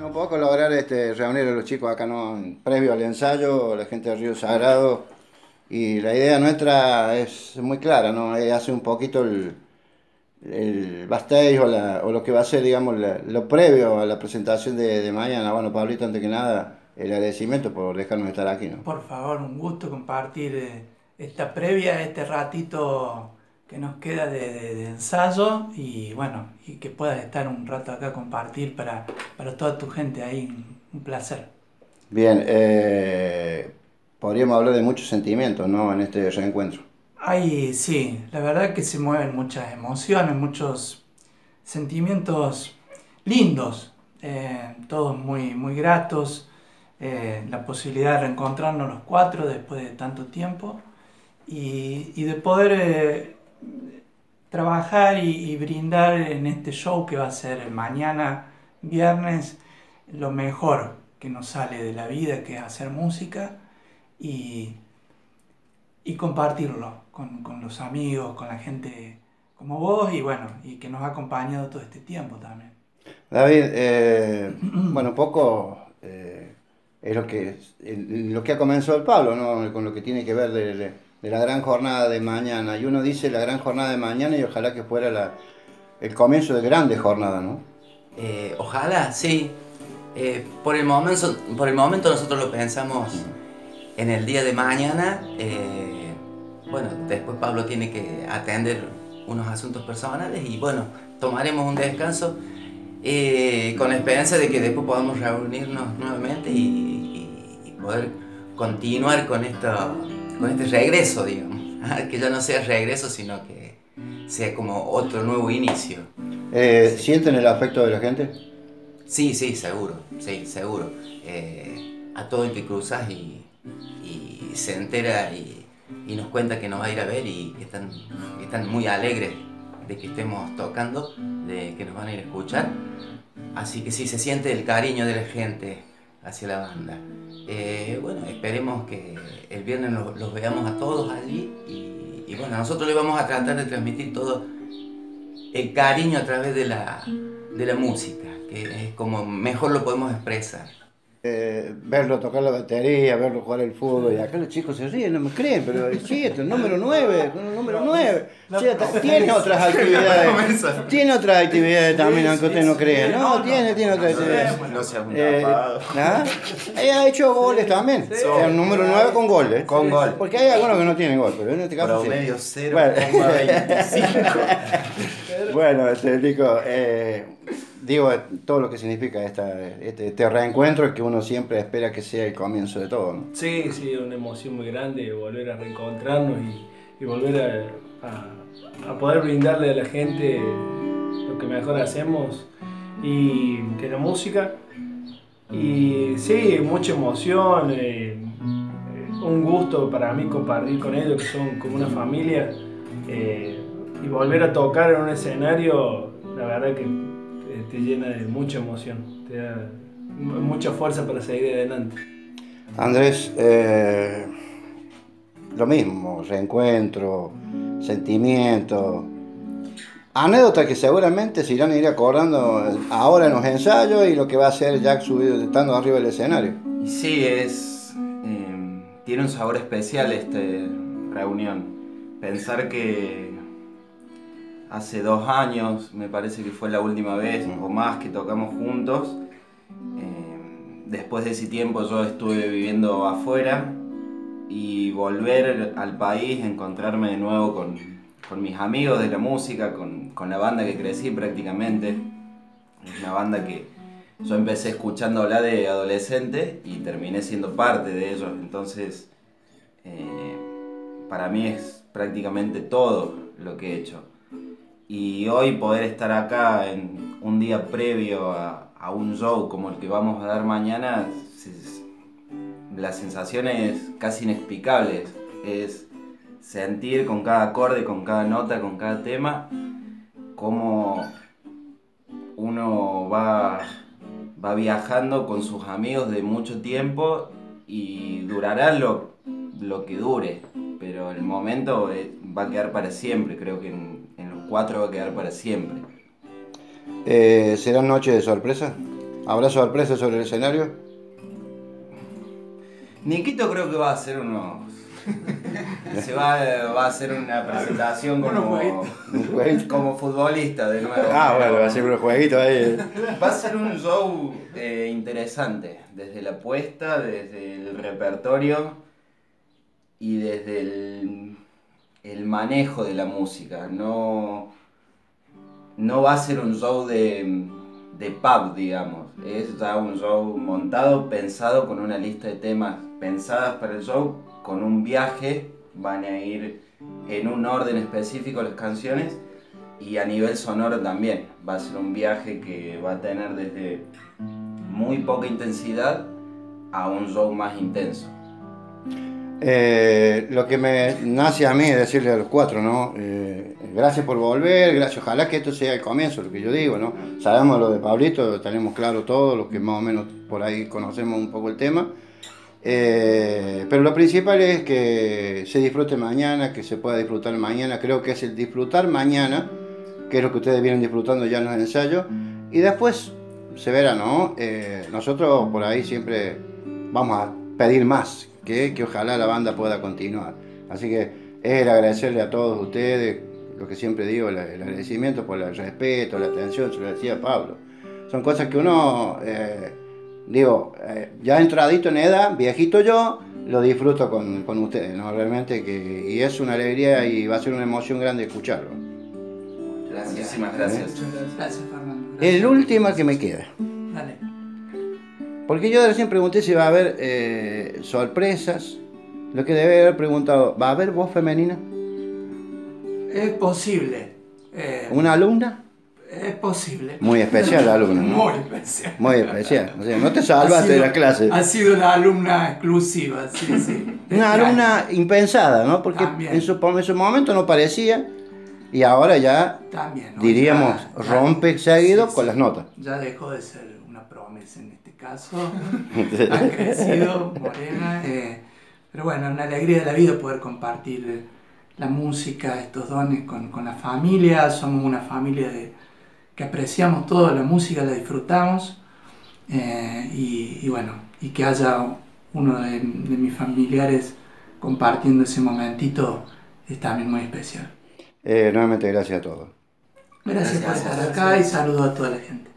Bueno, un poco lograr este, reunir a los chicos acá ¿no? previo al ensayo, la gente de Río Sagrado. Y la idea nuestra es muy clara, ¿no? Hace un poquito el, el backstage o, o, lo que va a ser, digamos, lo previo a la presentación de, de, mañana. Bueno, Pablito, antes que nada, el agradecimiento por dejarnos estar aquí, ¿no? Por favor, un gusto compartir eh, esta previa, este ratito que nos queda de, ensayo y bueno, y que puedas estar un rato acá a compartir para, para toda tu gente ahí, un placer. Bien, eh, podríamos hablar de muchos sentimientos, ¿no? En este reencuentro. Ay, sí, la verdad que se mueven muchas emociones, muchos sentimientos lindos, eh, todos muy, muy gratos, eh, la posibilidad de reencontrarnos los cuatro después de tanto tiempo y, y de poder eh, trabajar y, y, brindar en este show que va a ser mañana, viernes, lo mejor que nos sale de la vida, que es hacer música y y compartirlo con, con, los amigos, con la gente como vos y bueno, y que nos ha acompañado todo este tiempo también. David, eh, bueno, poco eh, es lo que, lo que ha comenzado el Pablo, ¿no? con lo que tiene que ver de, de, la gran jornada de mañana. Y uno dice la gran jornada de mañana y ojalá que fuera la, el comienzo de grandes jornadas, ¿no? Eh, ojalá, sí. por, el momento, por el momento nosotros lo pensamos en el día de mañana, eh, bueno, después Pablo tiene que atender unos asuntos personales y bueno, tomaremos un descanso eh, con la esperanza de que después podamos reunirnos nuevamente y, poder continuar con, esto, con este regreso, digamos. que ya no sea regreso, sino que sea como otro nuevo inicio. Eh, ¿Sienten el afecto de la gente? Sí, sí, seguro, sí, seguro. a todo el que cruzas y, y se entera y, y, nos cuenta que nos va a ir a ver y que están, están muy alegres de que estemos tocando, de que nos van a ir a escuchar. Así que sí, se siente el cariño de la gente hacia la banda. Eh, bueno, esperemos que el viernes los, veamos a todos allí y, y, bueno, nosotros le vamos a tratar de transmitir todo el cariño a través de la, de la música, que es como mejor lo podemos expresar. Eh, verlo tocar la batería, verlo jugar el fútbol, y acá los chicos se ríen, no me creen, pero sí, esto es el número 9, el número 9. tiene otras actividades, tiene otras actividades también, aunque usted no crea, no, tiene, tiene otras actividades. No sea un eh, ¿ah? ha hecho goles también, el número 9 con goles. Con gol. Porque hay algunos que no tienen gol, pero en este caso medio cero, bueno, bueno este, Nico, eh, digo, todo lo que significa esta, este, este, reencuentro que uno siempre espera que sea el comienzo de todo. ¿no? Sí, sí, una emoción muy grande volver a reencontrarnos y, volver a, poder brindarle a la gente lo que mejor hacemos y que la música. Y sí, mucha emoción, eh, un gusto para mí compartir con ellos, que son como una familia, eh, y volver a tocar en un escenario, la verdad que te llena de mucha emoción, te da mucha fuerza para seguir adelante. Andrés, eh, lo mismo, reencuentro, sentimiento, anécdotas que seguramente se irán a ir acordando ahora en los ensayos y lo que va a ser Jack subido, estando arriba del escenario. Sí, es. Eh, tiene un sabor especial esta reunión. Pensar que hace dos años, me parece que fue la última vez o más que tocamos juntos. Eh, después de ese tiempo yo estuve viviendo afuera y volver al país, encontrarme de nuevo con, con mis amigos de la música, con, con, la banda que crecí prácticamente. Es una banda que yo empecé escuchando hablar de adolescente y terminé siendo parte de ellos. Entonces, eh, para mí es prácticamente todo lo que he hecho. Y hoy poder estar acá en un día previo a, a un show como el que vamos a dar mañana, la sensación es casi inexplicable. Es sentir con cada acorde, con cada nota, con cada tema, cómo uno va, va viajando con sus amigos de mucho tiempo y durará lo, lo que dure, pero el momento eh, va a quedar para siempre, creo que en, 4 va a quedar para siempre. Eh, ¿Será noche de sorpresa? ¿Habrá sorpresas sobre el escenario? Niquito creo que va a hacer unos se va, va, a hacer una presentación como, como futbolista de nuevo. Ah, bueno, va a ser un jueguito ahí. Va a ser un show eh, interesante, desde la puesta, desde el repertorio y desde el, el, manejo de la música. No, no va a ser un show de, de pub, digamos. Es ya un show montado, pensado con una lista de temas pensadas para el show con un viaje, van a ir en un orden específico las canciones y a nivel sonoro también. Va a ser un viaje que va a tener desde muy poca intensidad a un show más intenso. Eh, lo que me nace a mí es decirle a los cuatro, ¿no? Eh, gracias por volver, gracias, ojalá que esto sea el comienzo, lo que yo digo, ¿no? Sabemos lo de Pablito, tenemos claro todo, los que más o menos por ahí conocemos un poco el tema. Eh, pero lo principal es que se disfrute mañana, que se pueda disfrutar mañana. Creo que es el disfrutar mañana, que es lo que ustedes vienen disfrutando ya en los ensayos. Y después se verá, ¿no? Eh, nosotros por ahí siempre vamos a pedir más, que, que ojalá la banda pueda continuar. Así que es el agradecerle a todos ustedes, lo que siempre digo, el, agradecimiento por el respeto, la atención, se lo decía Pablo. Son cosas que uno... Eh, digo, eh, ya entradito en edad, viejito yo, lo disfruto con, con, ustedes, ¿no? Realmente que y es una alegría y va a ser una emoción grande escucharlo. Gracias. Muchísimas gracias. Gracias, Fernando. El último que me queda. Dale. Porque yo recién pregunté si va a haber eh, sorpresas. Lo que debe haber preguntado, ¿va a haber voz femenina? Es posible. Eh, ¿Una alumna? Es posible. Muy especial la alumna. Muy especial. Muy especial. O sea, no te salvaste de la clase. Ha sido una alumna exclusiva, sí, sí. Una alumna impensada, ¿no? Porque en su, en su, momento no parecía y ahora ya, También, diríamos, rompe seguido con las notas. Ya dejó de ser una promesa en este caso. ha crecido, morena. Eh, pero bueno, una alegría de la vida poder compartir la música, estos dones con, con la familia. Somos una familia de que apreciamos toda la música, la disfrutamos eh, y, bueno, y que haya uno de, mis familiares compartiendo ese momentito es también muy especial. Eh, nuevamente gracias a todos. Gracias, por estar acá y saludo a toda la gente.